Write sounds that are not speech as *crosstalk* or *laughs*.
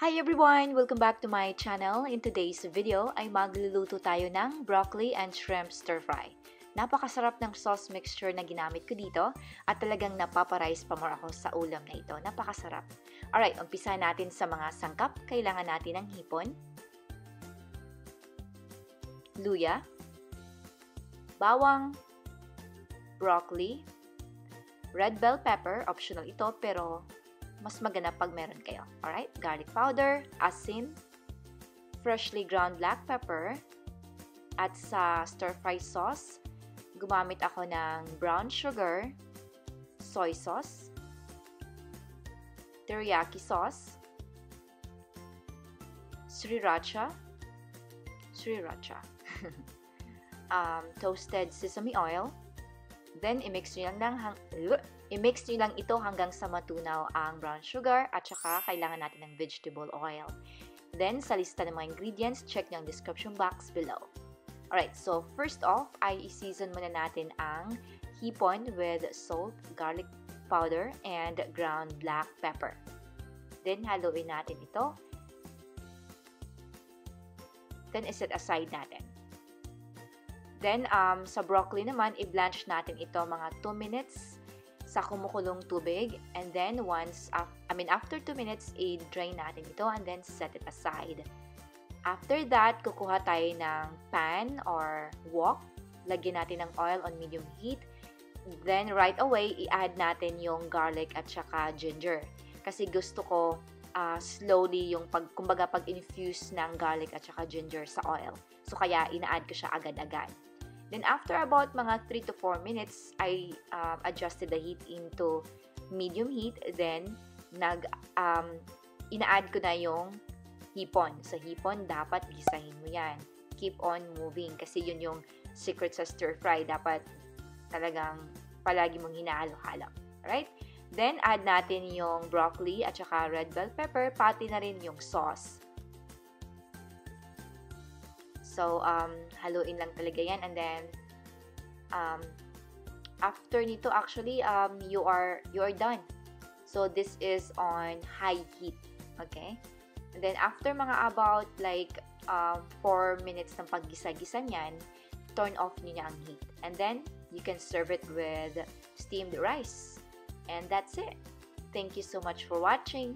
Hi everyone! Welcome back to my channel. In today's video ay magluluto tayo ng broccoli and shrimp stir fry. Napakasarap ng sauce mixture na ginamit ko dito at talagang napaparice pa more ako sa ulam na ito. Napakasarap. Alright, umpisa natin sa mga sangkap. Kailangan natin ng hipon, luya, bawang, broccoli, red bell pepper, optional ito pero mas maganda pag meron kayo. Alright? Garlic powder, asin, freshly ground black pepper, at sa stir-fry sauce, gumamit ako ng brown sugar, soy sauce, teriyaki sauce, sriracha, sriracha, *laughs* um, toasted sesame oil, then i-mix nyo lang, lang I-mix nyo lang ito hanggang sa matunaw ang brown sugar at saka kailangan natin ng vegetable oil. Then, sa lista ng mga ingredients, check nyo ang description box below. Alright, so first off, ay i-season muna natin ang hipon with salt, garlic powder, and ground black pepper. Then, haluin natin ito. Then, iset aside natin. Then, um, sa broccoli naman, i-blanch natin ito mga 2 minutes sa kumukulong tubig. And then, once, uh, I mean, after 2 minutes, i-drain natin ito and then set it aside. After that, kukuha tayo ng pan or wok. Lagyan natin ng oil on medium heat. Then, right away, i-add natin yung garlic at saka ginger. Kasi gusto ko uh, slowly yung pag, kumbaga pag-infuse ng garlic at saka ginger sa oil. So, kaya ina-add ko siya agad-agad. Then after about mga 3 to 4 minutes, I um, adjusted the heat into medium heat. Then, nag, um, ina-add ko na yung hipon. Sa hipon, dapat gisahin mo yan. Keep on moving kasi yun yung secret sa stir fry. Dapat talagang palagi mong hinahalo-halo. Alright? Then, add natin yung broccoli at saka red bell pepper, pati na rin yung sauce. So, um, haluin lang talaga yan. And then, um, after nito, actually, um, you are, you are done. So, this is on high heat. Okay? And then, after mga about like um, 4 minutes ng paggisa-gisa niyan, turn off niyo ang heat. And then, you can serve it with steamed rice. And that's it. Thank you so much for watching.